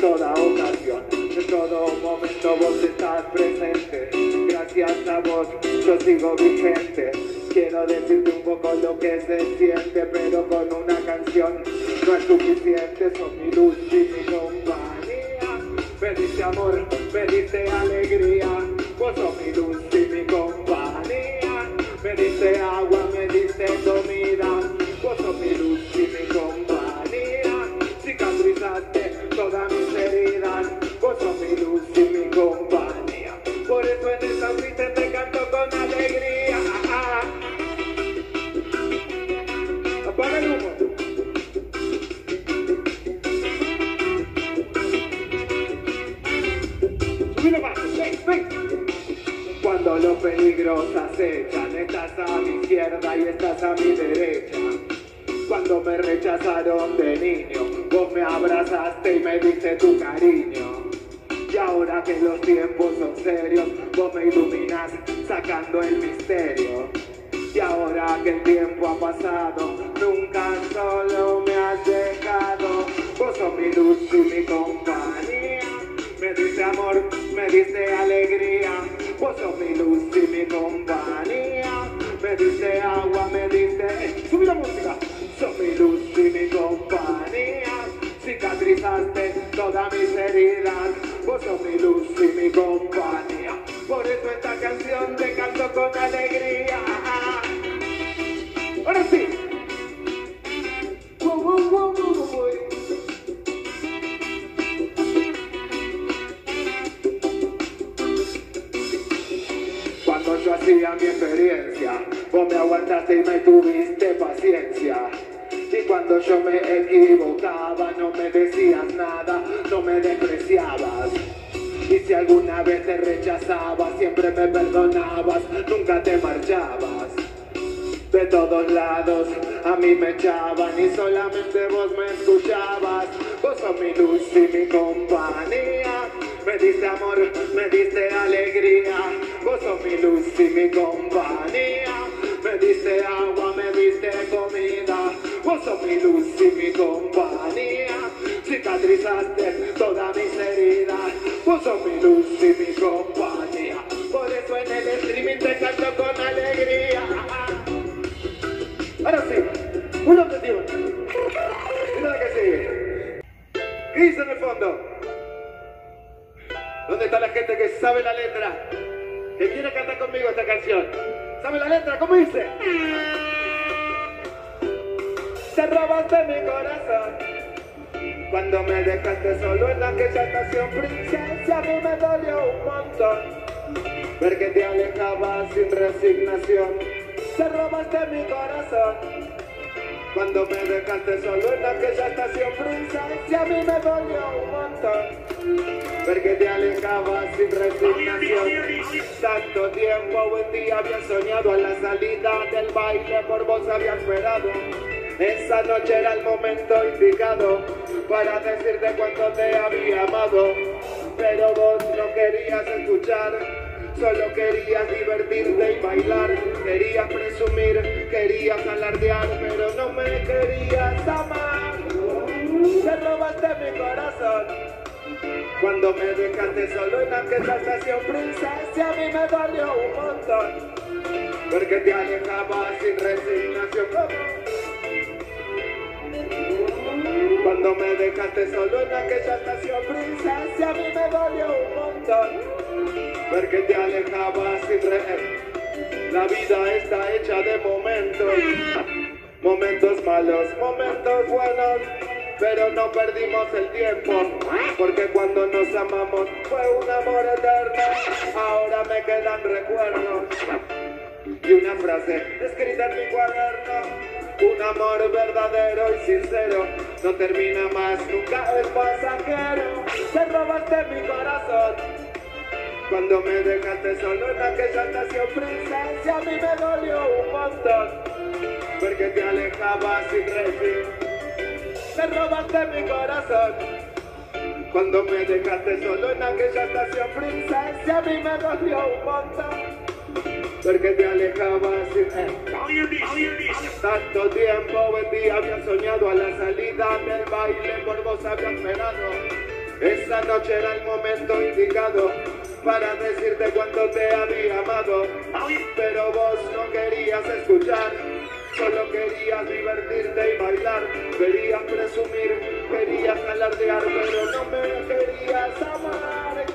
toda ocasión. En todo momento vos estás presente. Gracias a vos yo sigo vigente. Quiero decirte un poco lo que se siente, pero con una canción no es suficiente. Son mi luz y mi compañía. Me dice amor, me dice alegría. Vos sos mi luz Los peligros acechan, estás a mi izquierda y estás a mi derecha. Cuando me rechazaron de niño, vos me abrazaste y me diste tu cariño. Y ahora que los tiempos son serios, vos me iluminas sacando el misterio. Y ahora que el tiempo ha pasado, nunca solo me has dejado. Vos sos mi luz y mi compañía. Me diste amor, me diste alegría. Vos sos mi luz vos me aguantaste y me tuviste paciencia. Y cuando yo me equivocaba, no me decías nada, no me despreciabas. Y si alguna vez te rechazaba, siempre me perdonabas, nunca te marchabas. De todos lados a mí me echaban y solamente vos me escuchabas. Vos sos mi luz y mi compañía. Me diste amor, me diste alegría. Sos mi luz y mi compañía. Me diste agua, me diste comida. Sos mi luz y mi compañía. Cicatrizaste todas mis heridas. Sos mi luz y mi compañía. Por eso en el streaming te canto con alegría. Ahora sí, un objetivo. Mira que sigue. ¿Qué dice en el fondo? ¿Dónde está la gente que sabe la letra? Que quiere cantar conmigo esta canción. ¿Sabe la letra? ¿Cómo dice? Te robaste mi corazón. Cuando me dejaste solo en aquella estación princesa, a mí me dolió un montón. Ver que te alejabas sin resignación. Te robaste mi corazón. Cuando me dejaste solo en aquella estación princesa, a mí me dolió un montón. Ver te alejabas sin resignación. Tanto tiempo, buen día había soñado a la salida del baile, por vos había esperado. Esa noche era el momento indicado para decirte cuánto te había amado. Pero vos no querías escuchar, solo querías divertirte y bailar. Querías presumir, querías alardear, pero no me querías amar. Te robaste mi corazón. Cuando me dejaste solo en aquella estación princesa, a mí me dolió un montón. Porque te alejabas sin resignación. Cuando me dejaste solo en aquella estación princesa, a mí me dolió un montón. Ver que te alejabas sin re... La vida está hecha de momentos. Momentos malos, momentos buenos. Pero no perdimos el tiempo. Porque cuando nos amamos fue un amor eterno. Ahora me quedan recuerdos. Y una frase escrita en mi cuaderno. Un amor verdadero y sincero no termina más, nunca es pasajero. Te robaste mi corazón. Cuando me dejaste solo en aquella estación princesa, a mí me dolió un montón. Porque te alejabas sin resistir. Te robaste mi corazón. Cuando me dejaste solo en aquella estación princesa, a mí me dolió un montón. porque te alejabas sin Tanto tiempo en día había soñado a la salida del baile por vos había esperado. Esa noche era el momento indicado para decirte cuánto te había amado. Pero vos no querías escuchar, solo querías divertirte y bailar. Querías presumir, querías alardear, pero no me querías amar.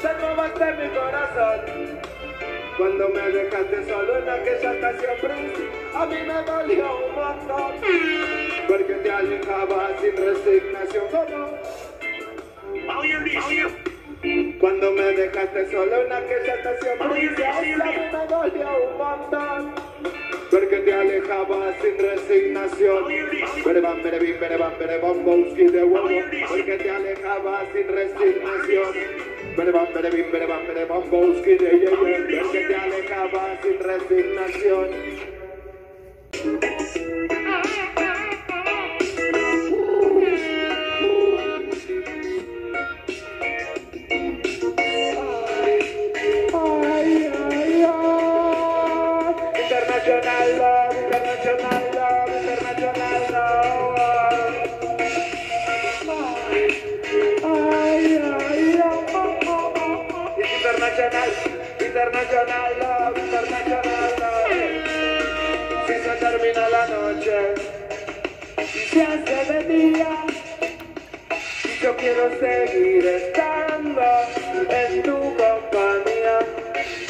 Se robaste mi corazón. Cuando me dejaste solo en aquella estación Prince, a mí me dolió un montón. Porque te alejabas sin resignación. ¿Cómo? Cuando me dejaste solo en aquella estación mí me dolió un montón. Porque te alejabas sin resignación. Berebam, berebim, berebam, berebam, bouski de huevo. Porque te alejabas sin resignación. Berebam, berebim, berebam, berebam, bouski de yeye. Porque te alejabas sin resignación. Si se termina la noche, si se hace de día, y yo quiero seguir estando en tu compañía.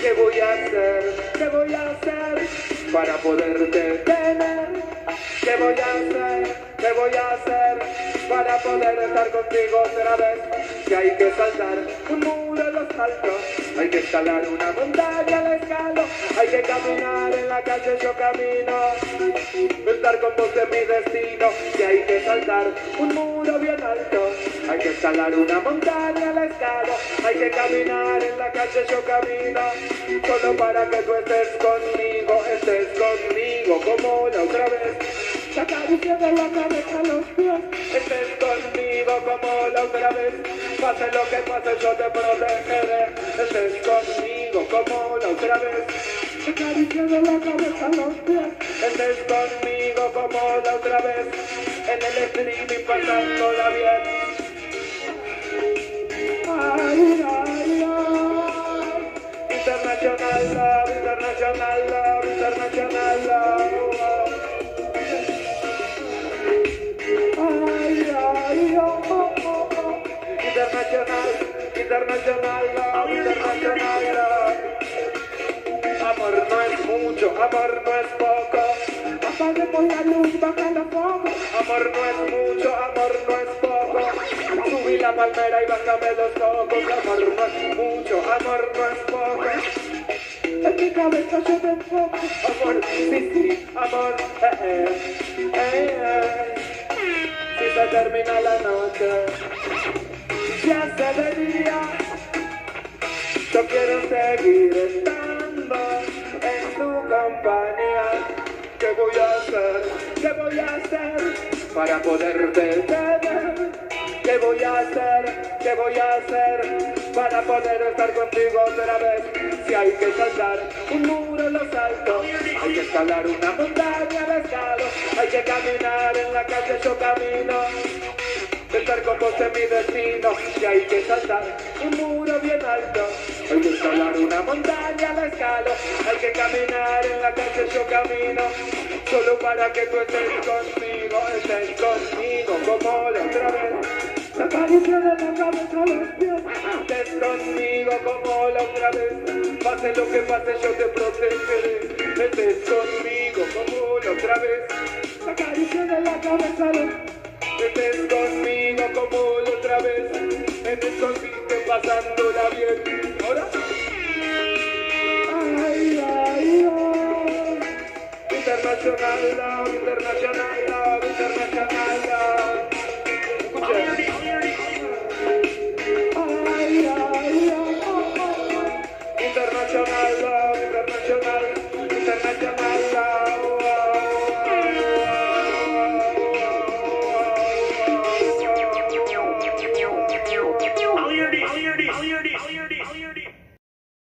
¿Qué voy a hacer? ¿Qué voy a hacer para poderte tener? ¿Qué voy a hacer? ¿Qué voy a hacer para poder estar contigo otra vez? Que hay que saltar un muro los saltos, hay que escalar una montaña al escalo, hay que caminar en la calle yo camino, estar con vos es mi destino, que hay que saltar un muro bien alto, hay que escalar una montaña al escalo, hay que caminar en la calle yo camino, solo para que tú estés conmigo, estés conmigo como la otra vez. La caricia de la cabeza a los pies Estés conmigo como la otra vez Pase lo que pase yo te protegeré. Estés conmigo como la otra vez La caricia de la cabeza a los pies Estés conmigo como la otra vez En el streaming pasándola bien. Ay, internacional, love, internacional. love. Amor no es mucho, amor no es poco. Apaguemos la luz, baja la foco. Amor no es mucho, amor no es poco. Subí la palmera y bájame los cocos. Amor no es mucho, amor no es poco. En mi cabeza yo te enfoco. Amor, sí, sí, amor, eh, eh, eh, eh. Si se termina la noche, hace de día, yo quiero seguir estando en tu compañía. ¿Qué voy a hacer? ¿Qué voy a hacer para poderte tener? ¿Qué voy a hacer? ¿Qué voy a hacer para poder estar contigo otra vez? Si hay que saltar un muro lo salto, hay que escalar una montaña la escalo, hay que caminar en la calle yo camino. Con vos es mi destino y hay que saltar un muro bien alto. Hay que escalar una montaña la escalo, hay que caminar en la calle yo camino. Solo para que tú estés conmigo, estés conmigo como la otra vez. La caricia de la cabeza pies, estés conmigo como la otra vez. Pase lo que pase yo te protegeré, estés conmigo como la otra vez. La caricia de la cabeza Estés conmigo como la otra vez. En el escondite pasándola bien. ¿Ahora? Ay, ay, ay. Internacional internacional internacional